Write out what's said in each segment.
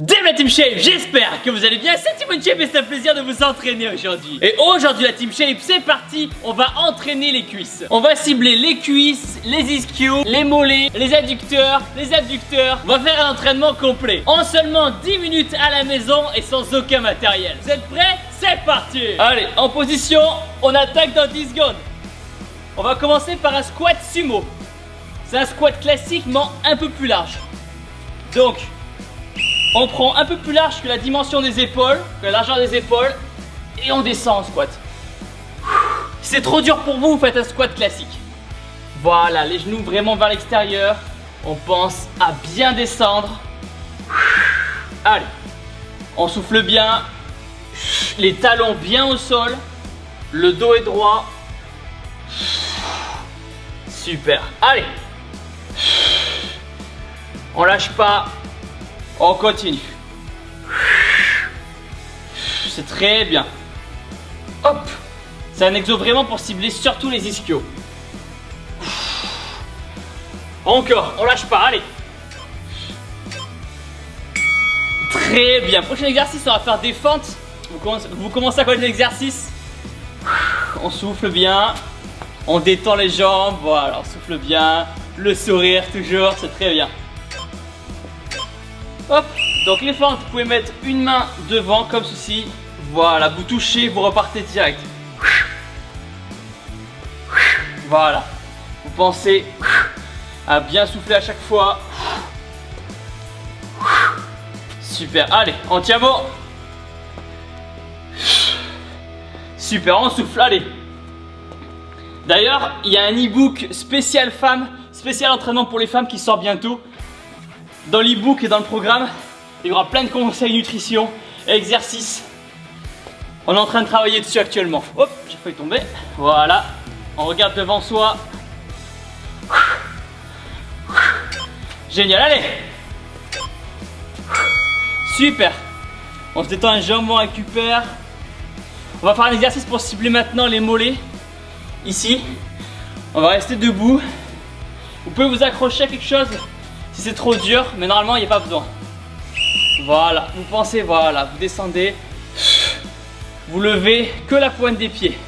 Dame la Team Shape, j'espère que vous allez bien, c'est Timon Shape et c'est un plaisir de vous entraîner aujourd'hui. Et aujourd'hui la Team Shape, c'est parti, on va entraîner les cuisses. On va cibler les cuisses, les ischios, les mollets, les adducteurs, les abducteurs. On va faire un entraînement complet en seulement 10 minutes à la maison et sans aucun matériel. Vous êtes prêts? C'est parti Allez, en position, on attaque dans 10 secondes. On va commencer par un squat sumo. C'est un squat classique mais un peu plus large. Donc, on prend un peu plus large que la dimension des épaules, que la largeur des épaules, et on descend en squat. C'est trop dur pour vous, vous faites un squat classique. Voilà, les genoux vraiment vers l'extérieur. On pense à bien descendre. Allez, on souffle bien. Les talons bien au sol. Le dos est droit. Super. Allez. On lâche pas. On continue. C'est très bien. Hop C'est un exo vraiment pour cibler surtout les ischios. Encore, on lâche pas, allez Très bien, prochain exercice, on va faire des fentes. Vous commencez, vous commencez à connaître l'exercice. On souffle bien. On détend les jambes, voilà, on souffle bien. Le sourire toujours, c'est très bien. Donc les fentes, vous pouvez mettre une main devant comme ceci. Voilà, vous touchez, vous repartez direct. Voilà. Vous pensez à bien souffler à chaque fois. Super. Allez, entiamo. Super, on souffle. Allez. D'ailleurs, il y a un e-book spécial femmes, spécial entraînement pour les femmes qui sort bientôt. Dans l'e-book et dans le programme, il y aura plein de conseils nutrition, exercices. On est en train de travailler dessus actuellement. Hop, j'ai failli tomber. Voilà. On regarde devant soi. Génial, allez Super On se détend un jambe, on récupère. On va faire un exercice pour cibler maintenant les mollets. Ici. On va rester debout. Vous pouvez vous accrocher à quelque chose si c'est trop dur, mais normalement il n'y a pas besoin. Voilà, vous pensez, voilà, vous descendez. Vous levez que la pointe des pieds.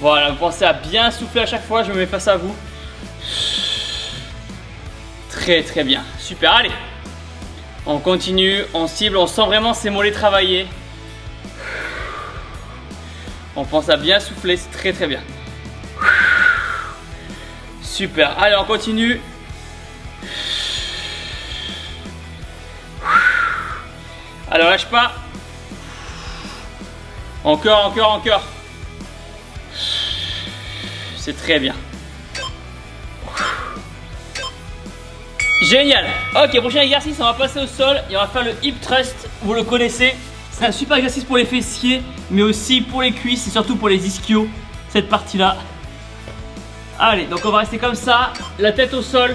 Voilà, vous pensez à bien souffler à chaque fois, je me mets face à vous. Très très bien, super, allez. On continue, on cible, on sent vraiment ces mollets travailler. On pense à bien souffler, c'est très très bien. Super, allez on continue. Alors lâche pas. Encore, encore, encore. C'est très bien. Génial. Ok, prochain exercice, on va passer au sol et on va faire le hip thrust. Vous le connaissez. C'est un super exercice pour les fessiers, mais aussi pour les cuisses et surtout pour les ischios. Cette partie-là. Allez, donc on va rester comme ça, la tête au sol.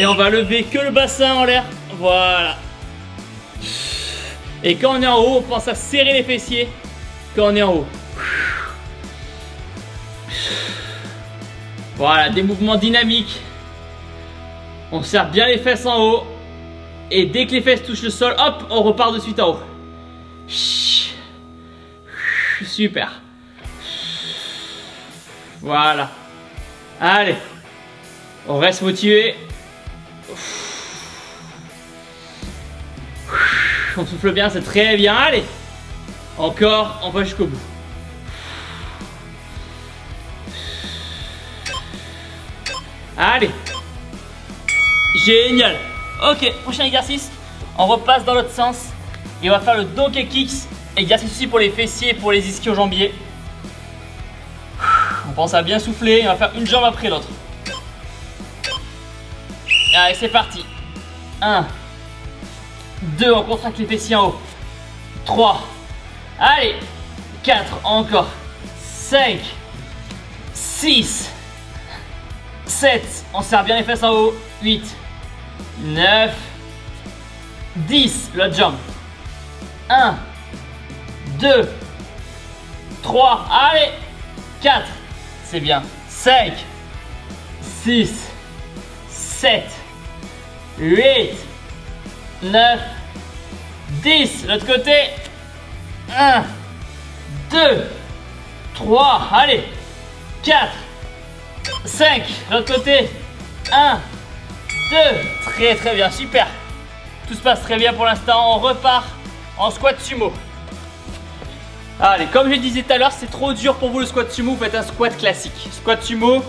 Et on va lever que le bassin en l'air. Voilà. Et quand on est en haut, on pense à serrer les fessiers. Quand on est en haut. Voilà, des mouvements dynamiques. On serre bien les fesses en haut. Et dès que les fesses touchent le sol, hop, on repart de suite en haut. Super. Voilà. Allez. On reste motivé. On souffle bien, c'est très bien. Allez. Encore, on va jusqu'au bout. Allez. Génial. Ok, prochain exercice. On repasse dans l'autre sens. Et on va faire le donkey kicks. Exercice aussi pour les fessiers et pour les ischio-jambiers. On pense à bien souffler. On va faire une jambe après l'autre. Allez, c'est parti. 1. 2, on contracte les fessiers en haut. 3. Allez. 4, encore. 5. 6. 7. On serre bien les fesses en haut. 8. 9. 10. L'autre jambe. 1. 2. 3. Allez. 4. Bien. 5. 6. 7. 8, 9, 10. L'autre côté. 1, 2, 3. Allez. 4, 5. L'autre côté. 1, 2. Très très bien. Super. Tout se passe très bien pour l'instant. On repart en squat sumo. Allez, comme je disais tout à l'heure, c'est trop dur pour vous le squat sumo. Vous faites un squat classique. Squat sumo,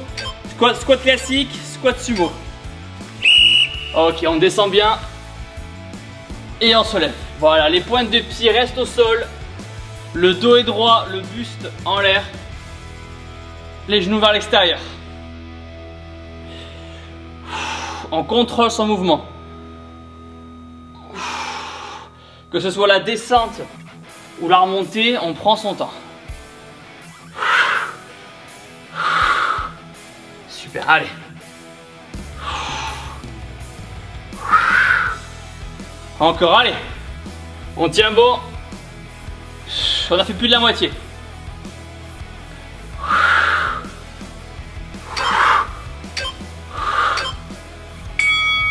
squat, squat classique, squat sumo. Ok, on descend bien. Et on se lève. Voilà, les pointes de pied restent au sol. Le dos est droit, le buste en l'air. Les genoux vers l'extérieur. On contrôle son mouvement. Que ce soit la descente ou la remontée, on prend son temps. Super, allez. Encore, allez. On tient bon. On a fait plus de la moitié.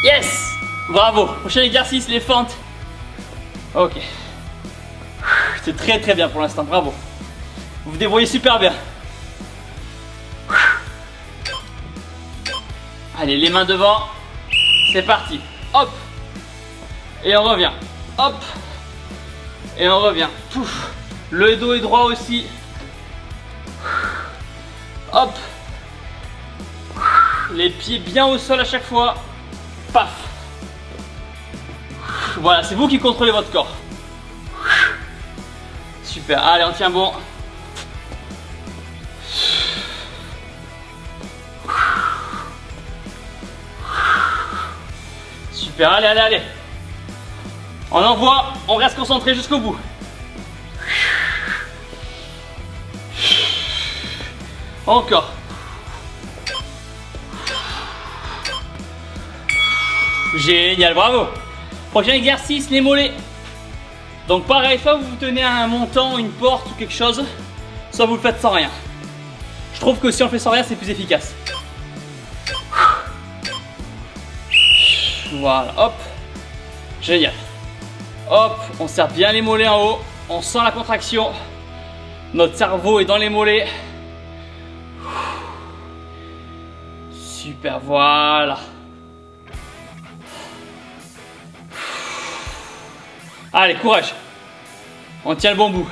Yes Bravo Prochain exercice, les fentes. Ok. C'est très très bien pour l'instant, bravo. Vous vous débrouillez super bien. Allez, les mains devant. C'est parti. Hop. Et on revient. Hop. Et on revient. Le dos est droit aussi. Hop. Les pieds bien au sol à chaque fois. Paf. Voilà, c'est vous qui contrôlez votre corps. Super, allez, on tient bon. Super, allez, allez, allez. On envoie, on reste concentré jusqu'au bout. Encore. Génial, bravo. Prochain exercice, les mollets. Donc pareil, soit vous vous tenez à un montant, une porte ou quelque chose, soit vous le faites sans rien. Je trouve que si on le fait sans rien, c'est plus efficace. Voilà, hop. Génial. Hop, on serre bien les mollets en haut. On sent la contraction. Notre cerveau est dans les mollets. Super, voilà. Allez, courage. On tient le bon bout.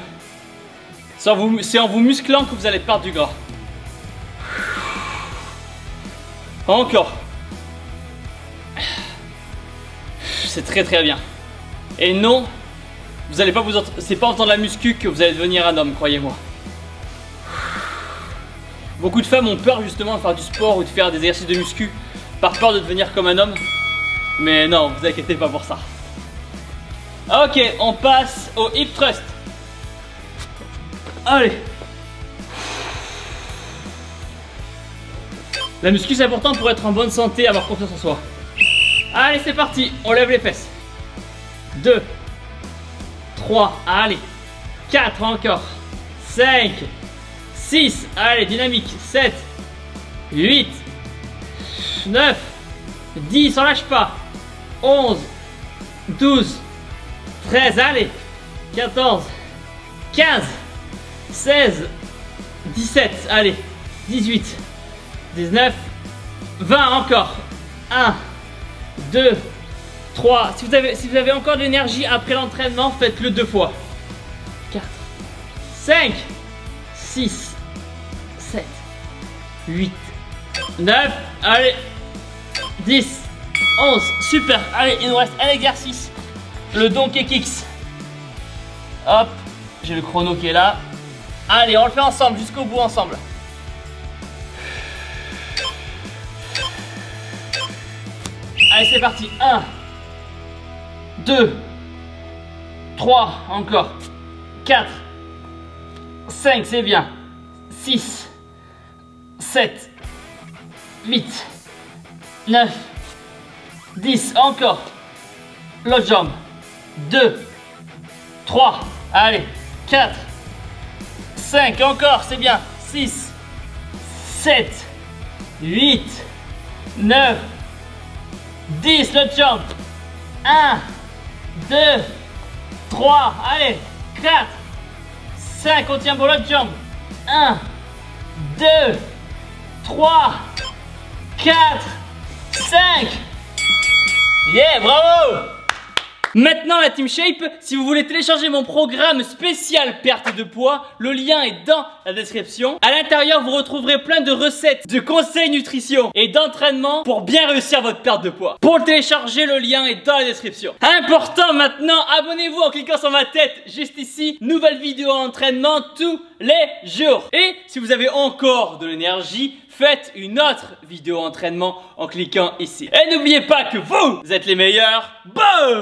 C'est en, vous, musclant que vous allez perdre du gras. Encore. C'est très très bien. Et non, vous allez pas vous c'est pas en faisant de la muscu que vous allez devenir un homme, croyez-moi. Beaucoup de femmes ont peur justement de faire du sport ou de faire des exercices de muscu par peur de devenir comme un homme. Mais non, vous inquiétez pas pour ça. Ok, on passe au hip thrust. Allez. La muscu c'est important pour être en bonne santé, avoir confiance en soi. Allez, c'est parti. On lève les fesses. 2, 3, allez. 4 encore. 5, 6, allez, dynamique. 7, 8, 9, 10, on lâche pas. 11, 12, 13, allez. 14, 15, 16, 17, allez. 18, 19, 20 encore. 1, 2, 3 si vous avez, encore de l'énergie après l'entraînement, faites-le deux fois. 4, 5, 6, 7, 8, 9, allez. 10, 11, super, allez il nous reste un exercice le Donkey Kicks. Hop, j'ai le chrono qui est là. Allez, on le fait ensemble, jusqu'au bout ensemble. Allez, c'est parti. 1, 2, 3, encore. 4, 5, c'est bien. 6, 7, 8, 9, 10, encore. L'autre jambe. 2, 3, allez, 4, 5, encore, c'est bien, 6, 7, 8, 9, 10, le jump. 1, 2, 3, allez, 4, 5, on tient pour le jump. 1, 2, 3, 4, 5. Yeah, bravo Maintenant la Team Shape, si vous voulez télécharger mon programme spécial perte de poids, le lien est dans la description. À l'intérieur, vous retrouverez plein de recettes, de conseils nutrition et d'entraînement pour bien réussir votre perte de poids. Pour le télécharger, le lien est dans la description. Important maintenant, abonnez-vous en cliquant sur ma tête juste ici. Nouvelle vidéo entraînement tous les jours. Et si vous avez encore de l'énergie, faites une autre vidéo entraînement en cliquant ici. Et n'oubliez pas que vous, êtes les meilleurs. Boom